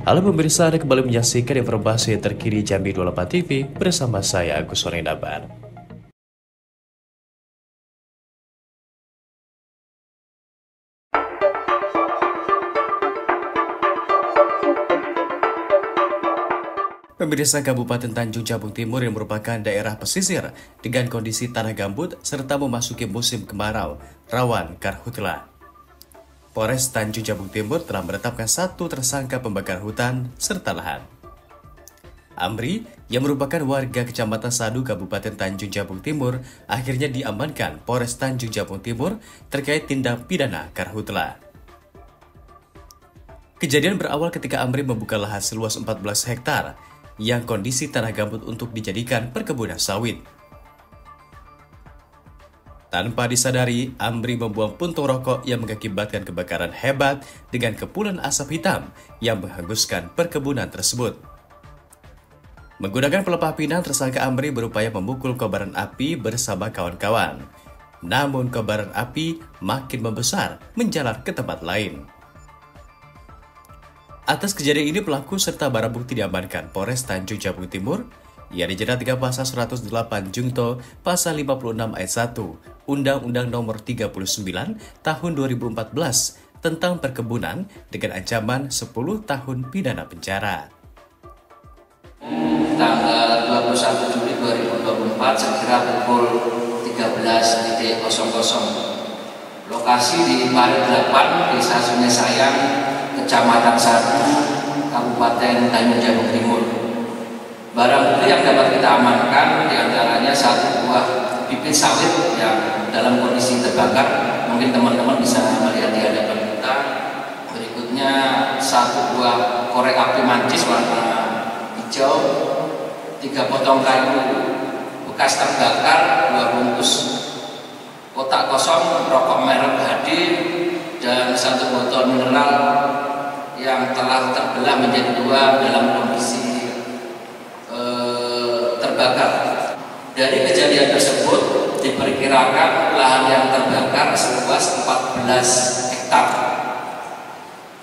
Halo pemirsa, Anda kembali menyaksikan informasi terkini Jambi 28 TV bersama saya Agus Sorendabar. Pemirsa Kabupaten Tanjung Jabung Timur yang merupakan daerah pesisir dengan kondisi tanah gambut serta memasuki musim kemarau, rawan karhutla. Polres Tanjung Jabung Timur telah menetapkan satu tersangka pembakar hutan serta lahan. Amri, yang merupakan warga Kecamatan Sadu Kabupaten Tanjung Jabung Timur, akhirnya diamankan Polres Tanjung Jabung Timur terkait tindak pidana karhutla. Kejadian berawal ketika Amri membuka lahan seluas 14 hektar yang kondisi tanah gambut untuk dijadikan perkebunan sawit. Tanpa disadari, Amri membuang puntung rokok yang mengakibatkan kebakaran hebat dengan kepulan asap hitam yang menghanguskan perkebunan tersebut. Menggunakan pelepah pinang, tersangka Amri berupaya memukul kobaran api bersama kawan-kawan. Namun kobaran api makin membesar menjalar ke tempat lain. Atas kejadian ini pelaku serta barang bukti diamankan Polres Tanjung Jabung Timur. Ia dijerat dengan pasal 108 Jungto pasal 56 ayat 1 Undang-Undang Nomor 39 Tahun 2014 tentang perkebunan dengan ancaman 10 tahun pidana penjara. Tanggal 21 Juli 2024 sekira pukul 13.00 lokasi di Pari 8 Desa Sungai Sayang Kecamatan Satu, Kabupaten Tanjung Jabung Timur. Barang bukti yang dapat kita amankan di antaranya satu buah bibit sawit yang dalam kondisi terbakar. Mungkin teman-teman bisa melihat di hadapan kita. Berikutnya satu buah korek api mancis warna hijau, tiga potong kayu bekas terbakar, dua bungkus kotak kosong rokok merek Hadi dan satu botol mineral yang telah terbelah menjadi dua dalam kondisi terbakar. Dari kejadian tersebut diperkirakan lahan yang terbakar seluas 14 hektar.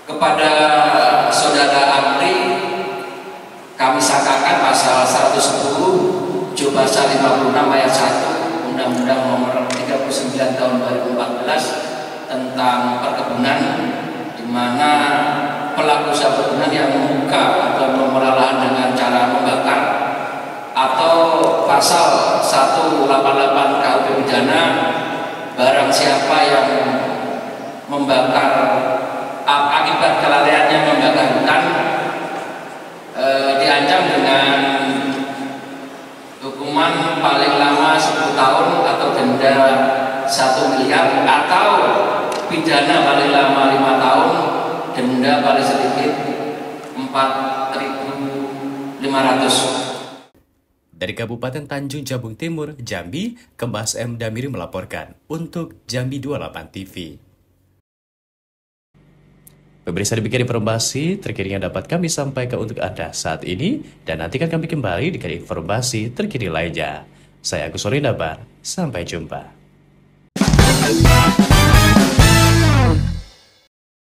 Kepada saudara Amri kami sangkakan pasal 110 Jumlah 56 ayat 1 Undang-Undang nomor 39 tahun 2014 tentang perkebunan di mana pelaku usaha perkebunan yang membuka atau mengelola dengan cara membakar atau pasal 188 KUP pidana barang siapa yang membakar akibat kelalaiannya membakar hutan e, diancam dengan hukuman paling lama 10 tahun atau denda 1 miliar atau pidana paling lama 5 tahun denda paling sedikit 4.500 Dari Kabupaten Tanjung Jabung Timur, Jambi, Kembas M. Damiri melaporkan untuk Jambi 28 TV. Pemirsa demikian informasi terkini yang dapat kami sampaikan untuk Anda saat ini dan nantikan kami kembali dengan informasi terkini lainnya. Saya Agus Sorindabar, sampai jumpa.